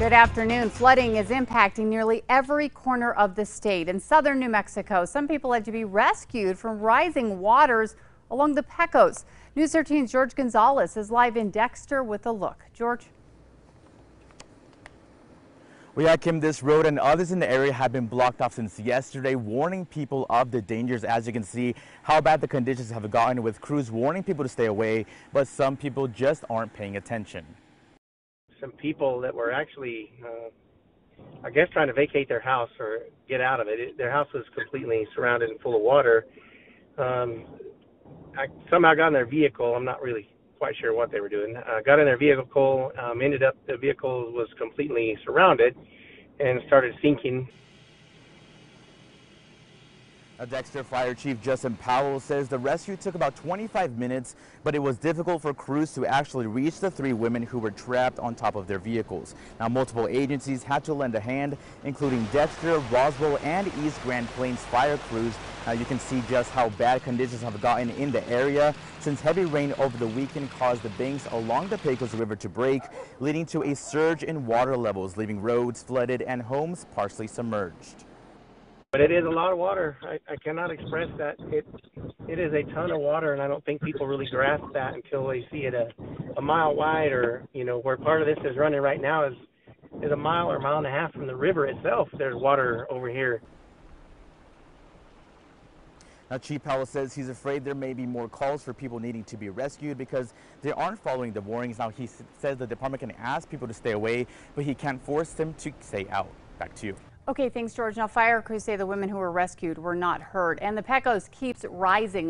Good afternoon. Flooding is impacting nearly every corner of the state. In southern New Mexico, some people had to be rescued from rising waters along the Pecos. News 13's George Gonzalez is live in Dexter with a look. George. Well, yeah, Kim, this road and others in the area have been blocked off since yesterday, warning people of the dangers. As you can see, how bad the conditions have gotten with crews warning people to stay away, but some people just aren't paying attention some people that were actually, uh, I guess, trying to vacate their house or get out of it. it their house was completely surrounded and full of water. Um, I somehow got in their vehicle. I'm not really quite sure what they were doing. Uh, got in their vehicle. Um, ended up the vehicle was completely surrounded and started sinking. Dexter Fire Chief Justin Powell says the rescue took about 25 minutes, but it was difficult for crews to actually reach the three women who were trapped on top of their vehicles. Now, multiple agencies had to lend a hand, including Dexter, Roswell, and East Grand Plains fire crews. Now, you can see just how bad conditions have gotten in the area since heavy rain over the weekend caused the banks along the Pecos River to break, leading to a surge in water levels, leaving roads flooded and homes partially submerged. But it is a lot of water. I, I cannot express that. It it is a ton of water, and I don't think people really grasp that until they see it a, a mile wide, or you know where part of this is running right now is is a mile or mile and a half from the river itself. There's water over here. Now, Chief Powell says he's afraid there may be more calls for people needing to be rescued because they aren't following the warnings. Now, he says the department can ask people to stay away, but he can't force them to stay out. Back to you. Okay, thanks, George. Now, fire crews say the women who were rescued were not hurt, and the Pecos keeps rising.